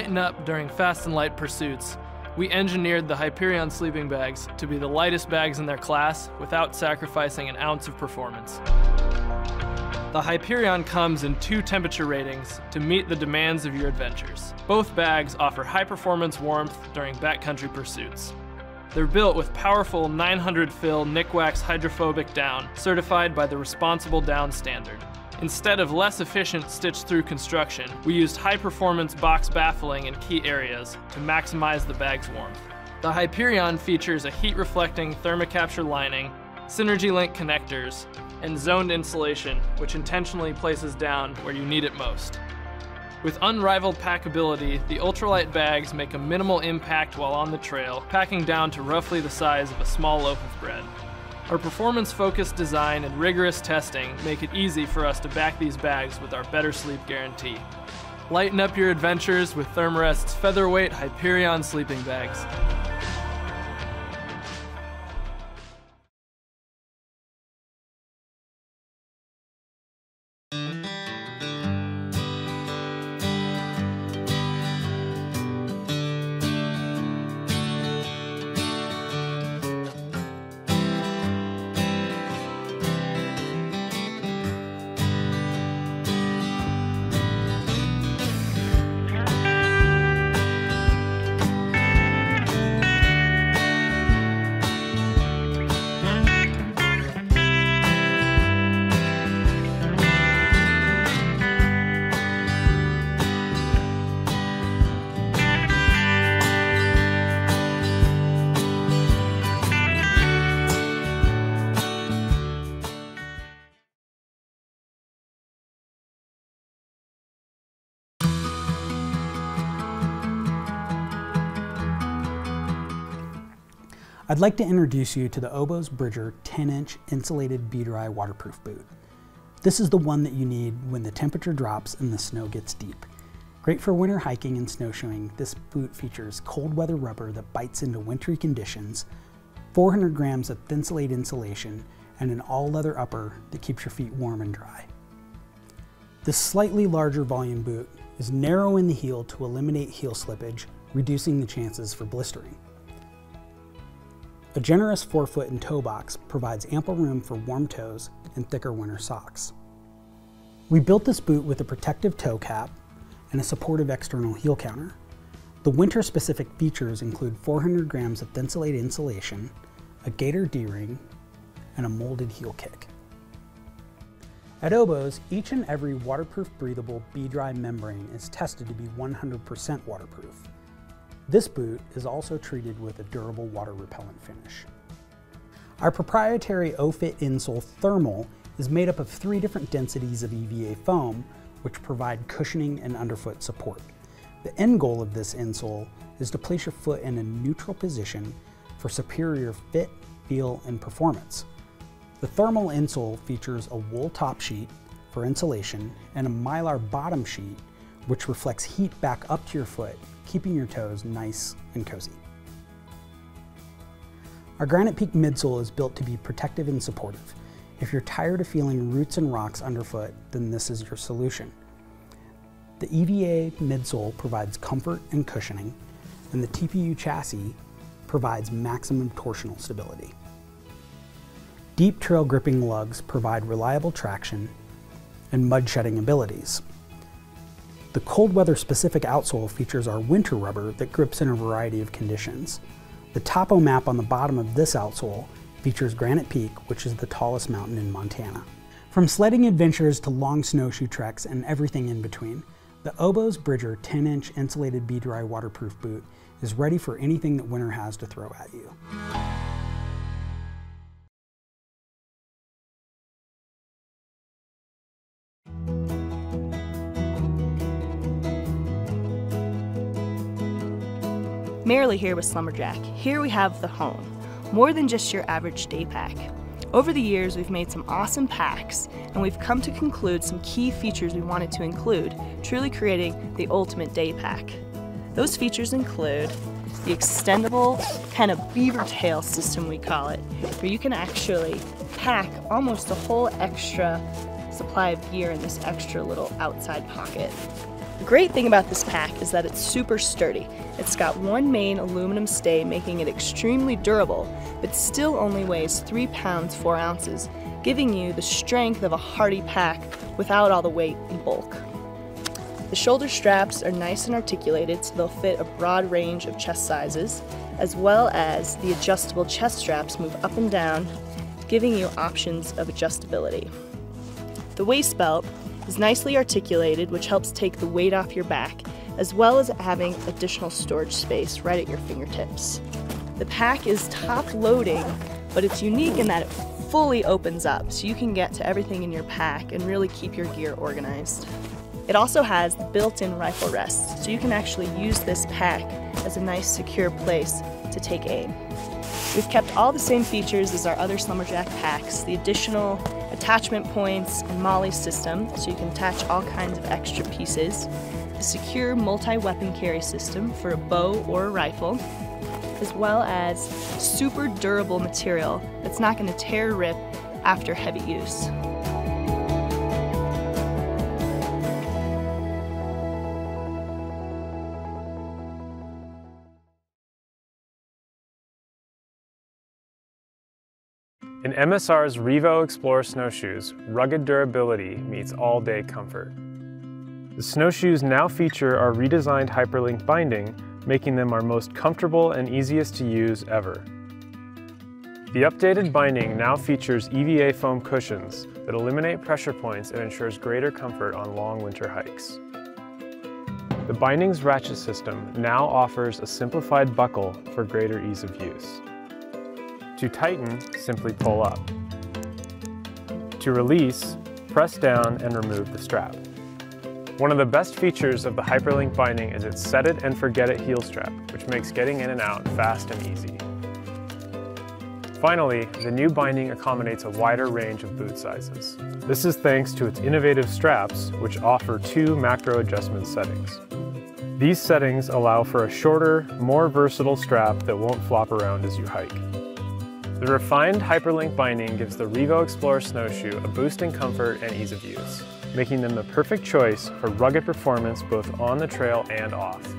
lighten up during fast and light pursuits, we engineered the Hyperion sleeping bags to be the lightest bags in their class without sacrificing an ounce of performance. The Hyperion comes in two temperature ratings to meet the demands of your adventures. Both bags offer high performance warmth during backcountry pursuits. They're built with powerful 900 fill Nikwax hydrophobic down, certified by the Responsible Down Standard. Instead of less efficient stitch-through construction, we used high performance box baffling in key areas to maximize the bag's warmth. The Hyperion features a heat reflecting ThermaCapture lining, Synergy Link connectors, and zoned insulation, which intentionally places down where you need it most. With unrivaled packability, the ultralight bags make a minimal impact while on the trail, packing down to roughly the size of a small loaf of bread. Our performance-focused design and rigorous testing make it easy for us to back these bags with our better sleep guarantee. Lighten up your adventures with Therm-a-Rest's featherweight Hyperion sleeping bags. I'd like to introduce you to the Oboz Bridger 10-inch insulated B-Dry waterproof boot. This is the one that you need when the temperature drops and the snow gets deep. Great for winter hiking and snowshoeing, this boot features cold weather rubber that bites into wintry conditions, 400 grams of Thinsulate insulation, and an all leather upper that keeps your feet warm and dry. This slightly larger volume boot is narrow in the heel to eliminate heel slippage, reducing the chances for blistering. A generous forefoot and toe box provides ample room for warm toes and thicker winter socks. We built this boot with a protective toe cap and a supportive external heel counter. The winter specific features include 400 grams of Thinsulate insulation, a gaiter D-ring, and a molded heel kick. At Oboz, each and every waterproof breathable B-Dry membrane is tested to be 100% waterproof. This boot is also treated with a durable water repellent finish. Our proprietary OFIT insole thermal is made up of three different densities of EVA foam, which provide cushioning and underfoot support. The end goal of this insole is to place your foot in a neutral position for superior fit, feel, and performance. The thermal insole features a wool top sheet for insulation and a mylar bottom sheet which reflects heat back up to your foot keeping your toes nice and cozy. Our Granite Peak midsole is built to be protective and supportive. If you're tired of feeling roots and rocks underfoot, then this is your solution. The EVA midsole provides comfort and cushioning, and the TPU chassis provides maximum torsional stability. Deep trail gripping lugs provide reliable traction and mud shedding abilities. The cold weather specific outsole features our winter rubber that grips in a variety of conditions. The topo map on the bottom of this outsole features Granite Peak, which is the tallest mountain in Montana. From sledding adventures to long snowshoe treks and everything in between, the Oboz Bridger 10-inch insulated B-Dry waterproof boot is ready for anything that winter has to throw at you. Marilee here with Slumberjack. Here we have the Hone, more than just your average day pack. Over the years, we've made some awesome packs, and we've come to conclude some key features we wanted to include, truly creating the ultimate day pack. Those features include the extendable kind of beaver tail system we call it, where you can actually pack almost a whole extra supply of gear in this extra little outside pocket. The great thing about this pack is that it's super sturdy. It's got one main aluminum stay making it extremely durable, but still only weighs 3 pounds 4 ounces, giving you the strength of a hardy pack without all the weight and bulk. The shoulder straps are nice and articulated so they'll fit a broad range of chest sizes, as well as the adjustable chest straps move up and down, giving you options of adjustability. The waist belt is nicely articulated, which helps take the weight off your back, as well as having additional storage space right at your fingertips. The pack is top loading, but it's unique in that it fully opens up so you can get to everything in your pack and really keep your gear organized. It also has built-in rifle rests, so you can actually use this pack as a nice secure place to take aim. We've kept all the same features as our other Slumberjack packs, the additional attachment points and MOLLE system, so you can attach all kinds of extra pieces, the secure multi-weapon carry system for a bow or a rifle, as well as super durable material that's not going to tear or rip after heavy use. In MSR's Revo Explorer snowshoes, rugged durability meets all-day comfort. The snowshoes now feature our redesigned hyperlink binding, making them our most comfortable and easiest to use ever. The updated binding now features EVA foam cushions that eliminate pressure points and ensures greater comfort on long winter hikes. The binding's ratchet system now offers a simplified buckle for greater ease of use. To tighten, simply pull up. To release, press down and remove the strap. One of the best features of the Hyperlink binding is its set it and forget it heel strap, which makes getting in and out fast and easy. Finally, the new binding accommodates a wider range of boot sizes. This is thanks to its innovative straps, which offer two macro adjustment settings. These settings allow for a shorter, more versatile strap that won't flop around as you hike. The refined hyperlink binding gives the Revo Explorer snowshoe a boost in comfort and ease of use, making them the perfect choice for rugged performance both on the trail and off.